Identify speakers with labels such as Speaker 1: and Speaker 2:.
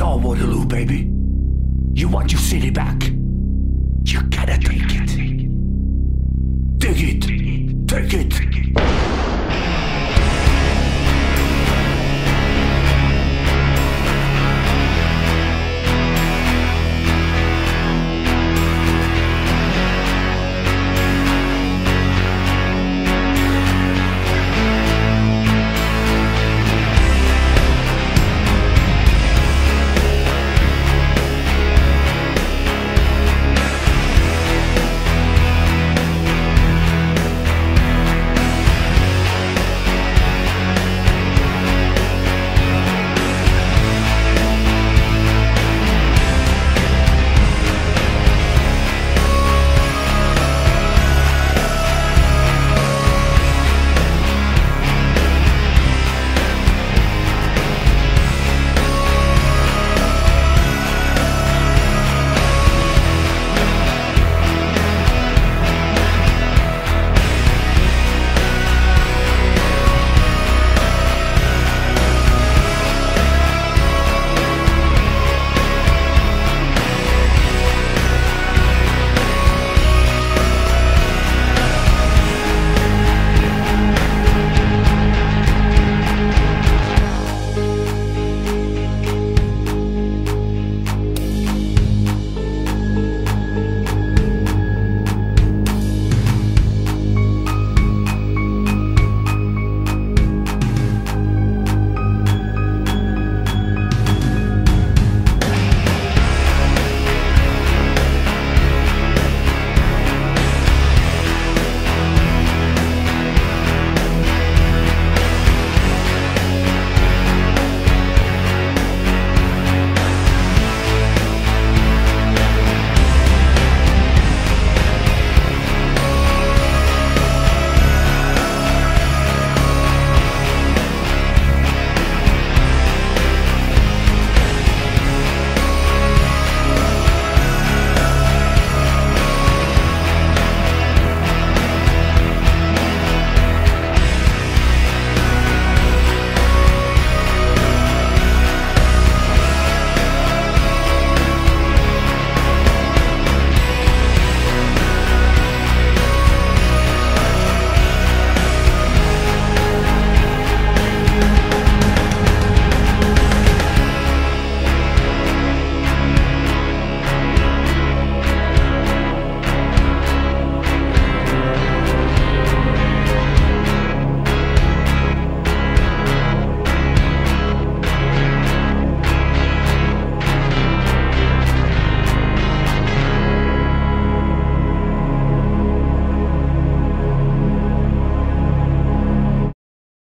Speaker 1: It's all Waterloo, baby. You want your city back. You gotta take it. Take it. Take it. Take it.